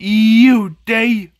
you day